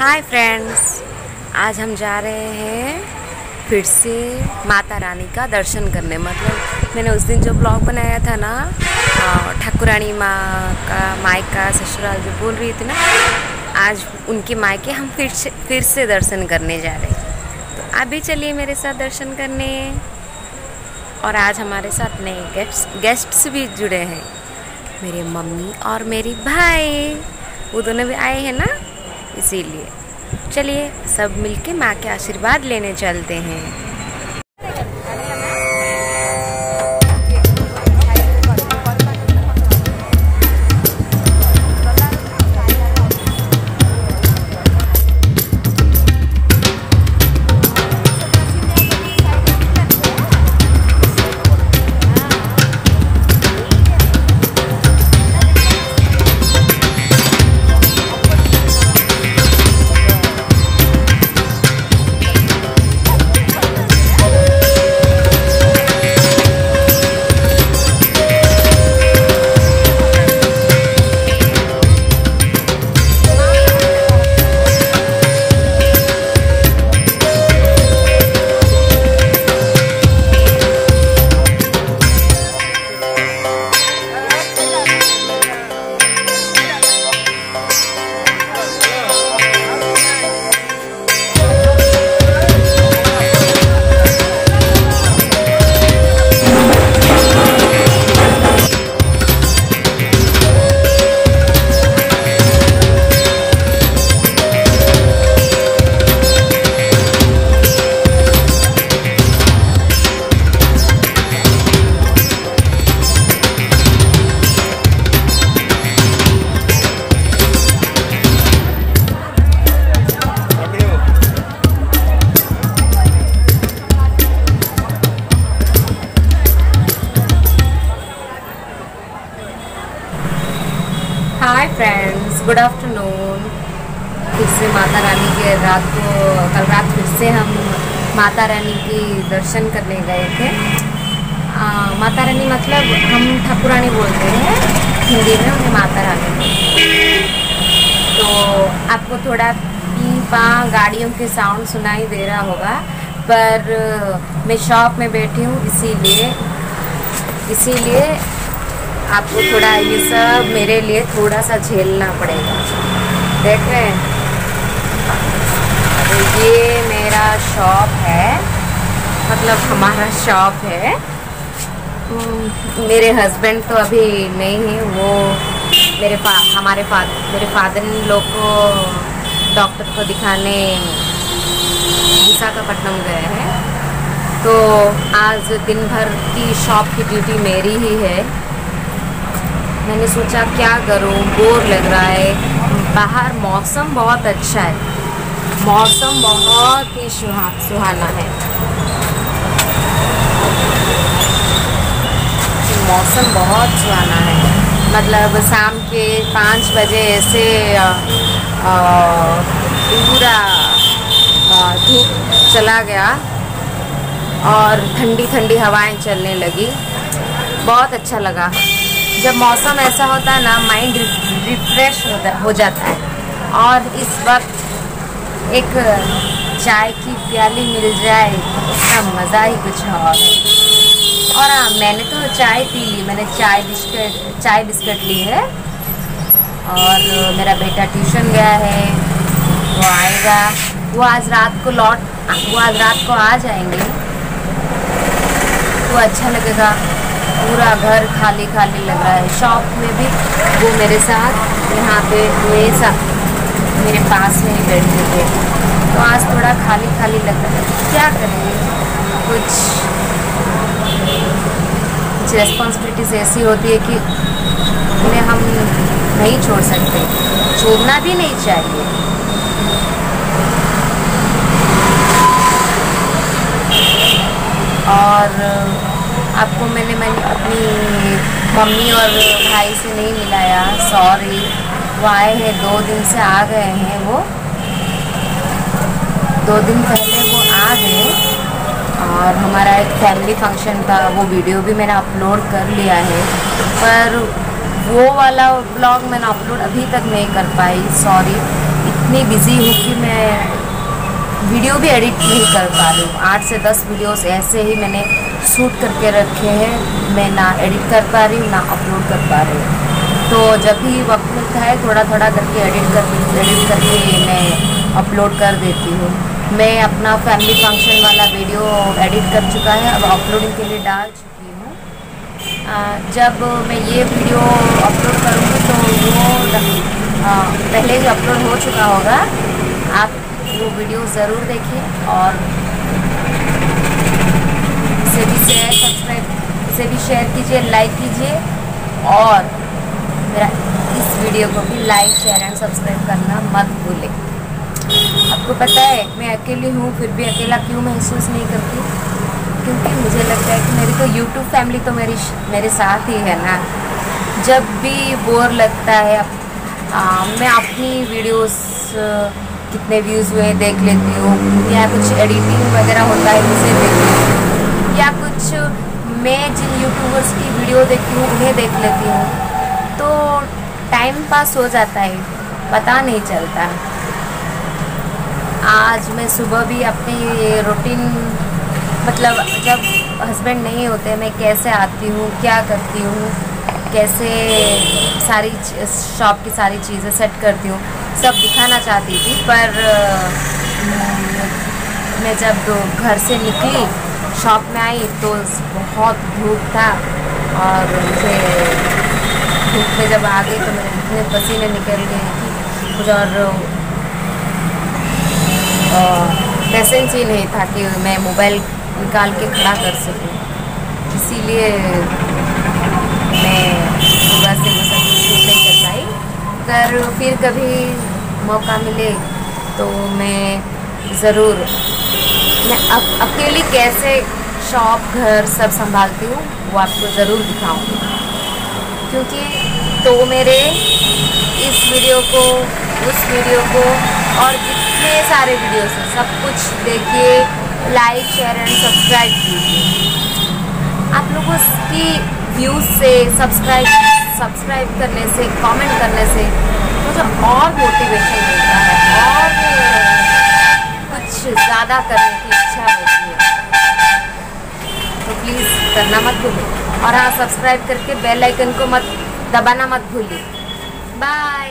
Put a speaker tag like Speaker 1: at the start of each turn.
Speaker 1: Hi friends आज हम जा रहे हैं फिर से माता रानी का दर्शन करने। मतलब मैंने उस दिन जो ब्लॉग बनाया था ना ठाकुरानी माँ का मायका ससुराल जो बोल रही थी ना, आज उनके मायके हम फिर से फिर से दर्शन करने जा रहे हैं। तो अभी चलिए मेरे साथ दर्शन करने। और आज हमारे साथ नए गेस्ट्स गेस्ट्स भी जुड़े हैं। मेरे मम्मी और मेरी भाई, वो दोनों भी आए हैं ना? इसीलिए। चलिए सब मिलके माँ के आशीर्वाद लेने चलते हैं। हाय फ्रेंड्स गुड आफ्टरनून फिर से माता रानी के रात को कल रात फिर से हम माता रानी की दर्शन करने गए थे। आ, माता रानी मतलब हम ठाकुरानी बोलते हैं। हिंदी में उन्हें माता रानी तो आपको थोड़ा पी पा गाड़ियों के साउंड सुनाई दे रहा होगा पर मैं शॉप में बैठी हूँ इसीलिए इसीलिए आपको थोड़ा ये सब मेरे लिए थोड़ा सा झेलना पड़ेगा। देख रहे हैं? तो ये मेरा शॉप है। मतलब हमारा शॉप है। हम्म, मेरे हस्बैंड तो अभी नहीं है वो मेरे फा हमारे फा मेरे फादर लोग को डॉक्टर को दिखाने विशाखापट्टनम गए हैं। तो आज दिन भर की शॉप की ड्यूटी मेरी ही है। मैंने सोचा, क्या करूँ? बोर लग रहा है। बाहर मौसम बहुत अच्छा है। मौसम बहुत ही सुहा, सुहाना है। मौसम बहुत सुहाना है। मतलब शाम के पाँच बजे ऐसे पूरा धूप चला गया और ठंडी ठंडी हवाएँ चलने लगी। बहुत अच्छा लगा। जब मौसम ऐसा होता है ना माइंड रिफ्रेश हो जाता है। और इस वक्त एक चाय की प्याली मिल जाए, उसका मज़ा ही कुछ और और हाँ मैंने तो चाय पी ली, मैंने चाय बिस्किट चाय बिस्किट ली है। और मेरा बेटा ट्यूशन गया है, वो आएगा। वो आज रात को लौट वो आज रात को आ जाएँगे। वो अच्छा लगेगा। पूरा घर खाली खाली लग रहा है। शॉप में भी वो मेरे साथ, यहाँ पे मेरे साथ, मेरे पास में ही बैठे थे तो आज थोड़ा खाली खाली लग रहा है। क्या करेंगे कुछ कुछ रेस्पॉन्सिबिलिटीज ऐसी होती है कि उन्हें हम नहीं छोड़ सकते। छोड़ना भी नहीं चाहिए। और आपको मैंने मैंने अपनी मम्मी और भाई से नहीं मिलाया सॉरी वो आए हैं, दो दिन से आ गए हैं वो। दो दिन पहले वो आ गए और हमारा एक फैमिली फ़ंक्शन था, वो वीडियो भी मैंने अपलोड कर लिया है। पर वो वाला ब्लॉग मैंने अपलोड अभी तक नहीं कर पाई सॉरी इतनी बिज़ी हूँ कि मैं वीडियो भी एडिट नहीं कर पा रही हूँ। आठ से दस वीडियोस ऐसे ही मैंने शूट करके रखे हैं। मैं ना एडिट कर पा रही हूँ, ना अपलोड कर पा रही हूँ। तो जब भी वक्त मिलता है थोड़ा थोड़ा करके एडिट कर, एडिट करके मैं अपलोड कर देती हूँ। मैं अपना फैमिली फ़ंक्शन वाला वीडियो एडिट कर चुका है, अब अपलोडिंग के लिए डाल चुकी हूँ। जब मैं ये वीडियो अपलोड करूँगी तो वो पहले ही अपलोड हो चुका होगा। आप वो वीडियो ज़रूर देखें और इसे भी शेयर सब्सक्राइब इसे भी शेयर कीजिए लाइक कीजिए और मेरा इस वीडियो को भी लाइक शेयर एंड सब्सक्राइब करना मत भूलें। आपको पता है मैं अकेली हूँ फिर भी अकेला क्यों महसूस नहीं करती? क्योंकि मुझे लगता है कि मेरी तो यूट्यूब फैमिली तो मेरी मेरे साथ ही है ना। जब भी बोर लगता है आ, मैं अपनी वीडियोस कितने व्यूज़ हुए देख लेती हूँ। या कुछ एडिटिंग वगैरह होता है, उसे देख लेती हूँ। या कुछ मैं जिन यूट्यूबर्स की वीडियो देखती हूँ, उन्हें देख लेती हूँ। तो टाइम पास हो जाता है, पता नहीं चलता। आज मैं सुबह भी अपनी रूटीन मतलब जब हस्बैंड नहीं होते, मैं कैसे आती हूँ, क्या करती हूँ, कैसे सारी शॉप की सारी चीज़ें सेट करती हूँ। सब दिखाना चाहती थी, पर मैं जब घर से निकली शॉप में आई तो बहुत धूप था और मुझे धूप में जब आ गई तो मेरे इतने पसीने निकल गए कि कुछ और पेशेंस ही नहीं था कि मैं मोबाइल निकाल के खड़ा कर सकूँ। इसीलिए मैं सुबह से वो सब शूट नहीं कर पाई अगर फिर कभी मौका मिले तो मैं ज़रूर मैं अक, अकेली कैसे शॉप घर सब संभालती हूँ वो आपको ज़रूर दिखाऊँगी। क्योंकि तो मेरे इस वीडियो को उस वीडियो को और जितने सारे वीडियोस हैं सब कुछ देखिए लाइक शेयर एंड सब्सक्राइब कीजिए। आप लोगों की व्यूज़ से सब्सक्राइब सब्सक्राइब करने से कमेंट करने से मुझे और मोटिवेशन मिलता है। और कुछ ज़्यादा करने की इच्छा होती है। तो प्लीज़ करना मत भूलिए। और हाँ सब्सक्राइब करके बेल आइकन को मत दबाना मत भूलिए। बाय